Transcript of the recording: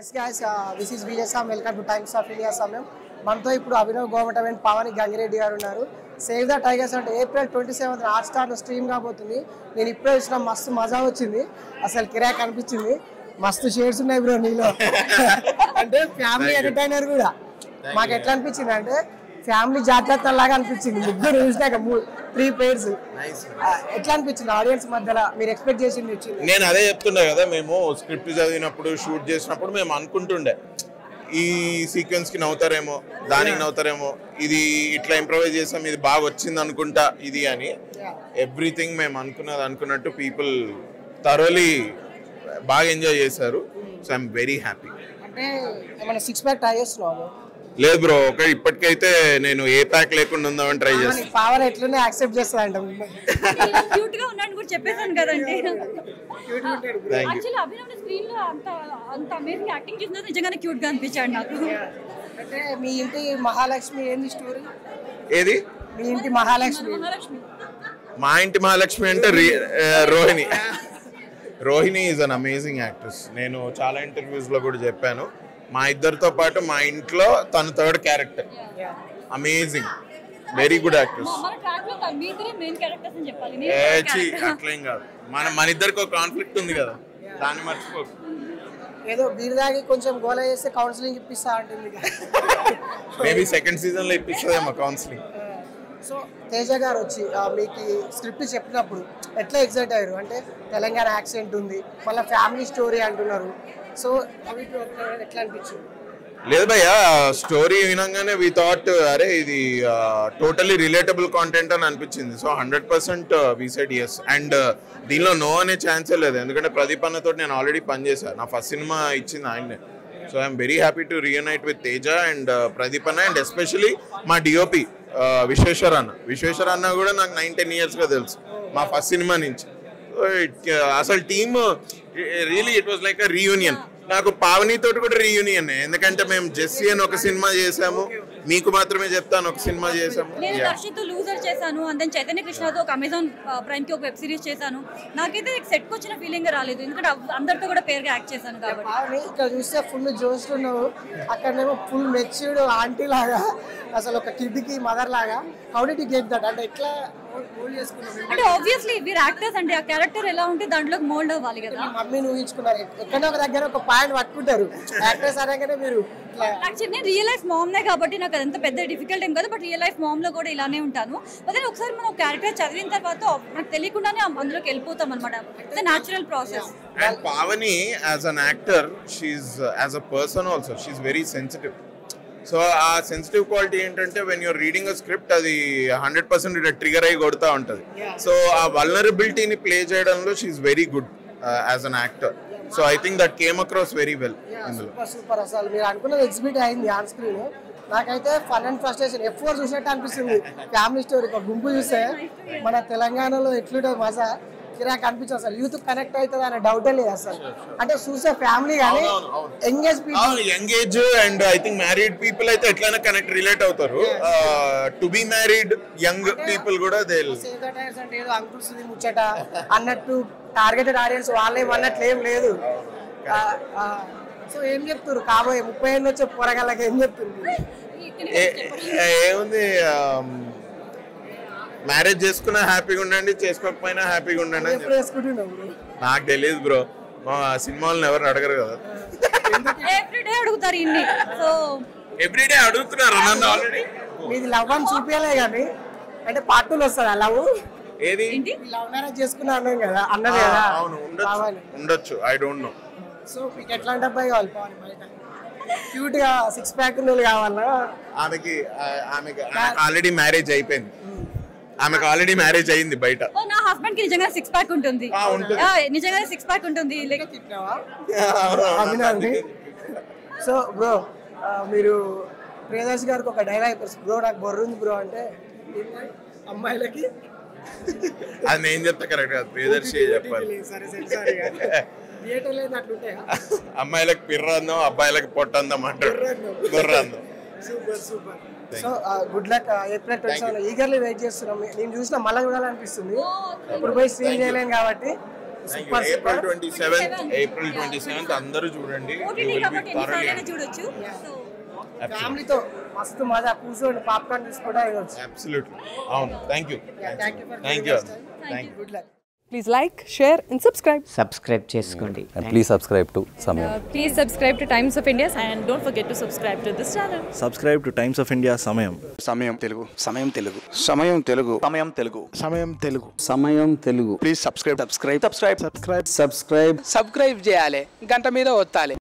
Yes guys this is Vijay Sam welcome to Times of India Samayam మనతో ఇప్పుడు అభినవ్ గోమటమేన్ పవన్ గంగిరెడ్డి గారు ఉన్నారు. Save the tigers అంటే April twenty seventh hot స్టార్లో stream కాబోతుంది. నేను ఇప్పుడే వచ్చిన మస్తు మజా వచ్చింది. అసలు కిరాక్ అనిపించింది. మస్తు షేడ్స్ ఉన్నాయి బ్రో నీలో. అంటే ఫ్యామిలీ ఎంటర్టైనర్ కూడా. మాకు ఎట్లా అనిపించింది అంటే ఫ్యామిలీ జాగ్రత్త లాగా అనిపించింది. ముగ్గురు చూసినాక త్రీ పేర్స్ ఎట్లా అనిపించింది ఆడియన్స్ మధ్యలో? మీరు ఎక్స్పెక్ట్ చేసింది వచ్చింది నేను అదే చెప్తుండే కదా మేము స్క్రిప్ట్ చదివినప్పుడు షూట్ చేసినప్పుడు మేము అనుకుంటుండే ఈ సీక్వెన్స్కి నవ్వుతారేమో దానికి నవ్వుతారేమో ఇది ఇట్లా ఇంప్రవైజ్ చేసాం ఇది బాగా వచ్చింది అనుకుంటా ఇది అని. ఎవ్రీథింగ్ మేము అనుకున్నది అనుకున్నట్టు పీపుల్ థరోలీ బాగా ఎంజాయ్ చేశారు. సో ఐఎమ్ వెరీ హ్యాపీ అంటే సిక్స్ ప్యాక్ ట్రై చేస్తున్నాము లేదు బ్రో ఒక ఇప్పటికైతే నేను ఏ ప్యాక్ లేకుండా ఉందామని ట్రై చేస్తాను పవర్ ఎట్లనే యాక్సెప్ట్ చేస్తా అంట క్యూట్గా ఉన్నాను కూడా చెప్పేశాను కదండి. యాక్చువల్లీ అభినవ్ స్క్రీన్లో అంత అంత అమేజింగ్ యాక్టింగ్ చేసినా నిజంగానే క్యూట్గా అనిపించాడు నాకు. అంటే మీ ఇంటి మహాలక్ష్మి ఏంది స్టోరీ ఏది? మీ ఇంటి మహాలక్ష్మి. మహాలక్ష్మి. మా ఇంటి మహాలక్ష్మి అంటే Rohini. Rohini is an amazing actress నేను చాలా ఇంటర్వ్యూస్లో కూడా చెప్పాను. మా ఇద్దరితో పాటు మా ఇంట్లో తను third character amazing very good actress మన ట్రాక్లో మీ ఇద్దరే మెయిన్ క్యారెక్టర్స్ అని చెప్పాలి. నేను ఏ third చి character. అట్లేం కాదు. మన మన ఇద్దరికి ఒక కాన్ఫ్లిక్ట్ ఉంది కదా. దాన్ని మర్చిపోకు ఏదో బీర్ దాగి కొంచెం గోల చేస్తే కౌన్సిలింగ్ ఇప్పిస్తా అంటుంది. మేబీ సెకండ్ సీజన్లో ఇప్పిస్తుందేమో కౌన్సిలింగ్ సో తేజ గారు వచ్చి మీకు స్క్రిప్ట్ చెప్పినప్పుడు ఎట్లా ఎక్సైట్ అయ్యారు? అంటే తెలంగాణ యాక్సెంట్ ఉంది మళ్ళీ ఫ్యామిలీ స్టోరీ అంటున్నారు. సో అవి ఎట్లా అనిపించింది? లేదు భయ్య స్టోరీ వినంగానే వి థాట్ అరే ఇది టోటలీ రిలేటబుల్ కాంటెంట్ అని అనిపించింది. So hundred percent we said yes and దీనిలో నో అనే ఛాన్సే లేదు. ఎందుకంటే ప్రదీప్ అన్నతో నేను ఆల్రెడీ పనిచేశాను నా ఫస్ట్ సినిమా ఇచ్చింది ఆయన్నే. So I'm very happy to reunite with Teja and uh, Pradeep అన్న అండ్ ఎస్పెషలీ మా డిఓపి uh, విశ్వేశ్వర్ అన్న విశ్వేశ్వర్ అన్న కూడా నాకు నైన్ టెన్ ఇయర్స్గా తెలుసు. మా ఫస్ట్ సినిమా నుంచి. Uh, అసలు team really it was like a reunion నాకు పావని తోటి కూడా రీయూనియన్ ఎందుకంటే మేము జెస్సీ అని ఒక సినిమా చేసాము. మీకు మాత్రమే చెప్తాను ఒక సినిమా చేసాము. లూజర్ చేశాను. అండ్ దెన్ చైతన్య కృష్ణతో ఒక అమెజాన్ ప్రైమ్కి ఒక వెబ్ సిరీస్ చేశాను. నాకైతే సెట్కి వచ్చిన ఫీలింగ్ రాలేదు. ఎందుకంటే అందరితో కూడా పేరుగా యాక్ట్ చేశాను కాబట్టి. ఇక్కడ చూస్తే ఫుల్ జోష్లున్నావు అక్కడనేమో ఫుల్ మెచ్యూర్డ్ ఆంటీ లాగా అసలు ఒక కిడ్కి మదర్ లాగా. హౌ డి గెట్ దట్ అంటే ఎట్లా అంటే ఆబ్వియస్లీ వీరు యాక్టర్స్ అంటే ఆ క్యారెక్టర్ ఎలా ఉంటే దాంట్లోకి మోల్డ్ అవ్వాలి కదా. మమ్మీని ఊహించుకున్నారు. ఎక్కడో ఒక దగ్గర ఒక పాయింట్ పట్టుకుంటారు. యాక్టర్స్ అనగానే మీరు యాక్చువల్లీ నేను రియల్ లైఫ్ మామ్ నే కాబట్టి నాకు అదంత పెద్ద డిఫికల్ట్ ఏం కాదు. బట్ రియల్ లైఫ్ మామ్లో కూడా ఇలానే ఉంటాను. అదే ఒకసారి మనం క్యారెక్టర్ చదివిన తర్వాత మనకు తెలియకుండానే అందులోకి వెళ్ళిపోతాం అనమాట it's natural process and Pavani as an actor she's as a person also she's very sensitive so ఆ సెన్సిటివ్ క్వాలిటీ ఏంటంటే when you're reading a script అది హండ్రెడ్ పర్సెంట్ ట్రిగర్ అయి కొడతా ఉంటుంది. సో ఆ వల్నరబిలిటీని ప్లే చేయడంలో she's very good as an actor so I think that came across very well super super అసలు మీరు అనుకున్నది ఎగ్జిబిట్ అయింది ఆన్ స్క్రీన్ నాకైతే fun and frustration F four చూసినట్టు అనిపిస్తుంది. ఫ్యామిలీ స్టోరీ ఒక గుంపు చూస్తే మన తెలంగాణలో ఎట్లుంటుంది మజా కిరాక్ అనిపించదు అసలు. యూత్ కనెక్ట్ అవుతుంది అనే డౌటే లేదు అసలు. అంటే చూసే ఫ్యామిలీ కానీ engage people young age and I think married people అయితే ఎట్లయినా కనెక్ట్ రిలేట్ అవుతారు. To be married young people కూడా దే అంటే ఏదో ముచ్చట. అన్నట్టు టార్గెటెడ్ ఆడియన్స్ వాళ్ళేం అన్నట్లు ఏం లేదు. సో ఏం చెప్తారు కాబోయే ముప్పై ఏళ్ళు వచ్చే పోరగాళ్ళకి ఏం చెప్తుంది ఏముంది మ్యారేజ్ చేసుకున్నా హ్యాపీగా ఉండండి చేసుకోకపోయినా హ్యాపీగా ఉండండి. నాకు తెలియదు బ్రో మా సినిమాలను ఎవరు అడగరు కదా. ఎవ్రీ డే అడుగుతారు ఇన్ని సో ఎవ్రీడే అడుగుతున్నారు నన్ను ఆల్రెడీ మీది లవ్ అని చూపించలే కానీ అంటే పార్ట్ టూలో వస్తుంది లవ్ ఏది? ఏంటి? లవ్ మ్యారేజ్ చేసుకున్నా అన్నాం కదా అన్నది కదా? అవును ఉండొచ్చు ఉండొచ్చు ఐ డోంట్ నో సో మీకు ఎట్లాంటి అబ్బాయి కావాలి? క్యూట్గా సిక్స్ ప్యాక్ ఉన్నోళ్ళు కావాలా? ఆమెకి ఆమెకి ఆల్రెడీ మ్యారేజ్ అయిపోయింది. ఆమెకు ఆల్రెడీ మ్యారేజ్ అయింది బయట. ఓ నా హస్బెండ్కి నిజంగా సిక్స్ ప్యాక్ ఉంటుంది. ఆ, ఉంటుంది. ఆ, నిజంగానే సిక్స్ ప్యాక్ ఉంటుంది. సో బ్రో మీరు ప్రియదర్శి గారికి ఒక డైలాగ్ బ్రో నాకు బొర్రు ఉంది బ్రో అంటే? అమ్మాయిలకి అది నేను చెప్తా కరెక్ట్ కాదు ప్రియదర్శి చెప్పాలి. సరే సరే సారీ థియేటర్ లేదు అట్లుంటాయా? అమ్మాయిలకు పిర్రందం అబ్బాయిలకు పొట్టందం అంటాడు గుర్రందం super super. So good luck April twenty seven eagerly wait చేస్తున్నాం. నేను చూసిన మళ్ళీ చూడాలనిపిస్తుంది. ఇప్పుడు పోయి స్ట్రీమ్ చేయలేను కాబట్టి super April twenty seventh April twenty seventh అందరూ చూడండి. చూడొచ్చు. ఫ్యామిలీతో మస్తు మజా. కూర్చోండి పాప్కార్న్ తీసుకుంటా అబ్సల్యూట్లీ అవును. Thank you thank you thank good luck Please like, share, and subscribe. Subscribe చేసుకోండి. And please subscribe to Samyam. Please subscribe to Times of India and don't forget to subscribe to this channel. Subscribe to Times of India Samayam Samayam Telugu సమయం తెలుగు సమయం తెలుగు సమయం Telugu Samayam Telugu Samayam Telugu please subscribe subscribe subscribe subscribe subscribe subscribe చేయాలి. గంట మీద ఒత్తాలి.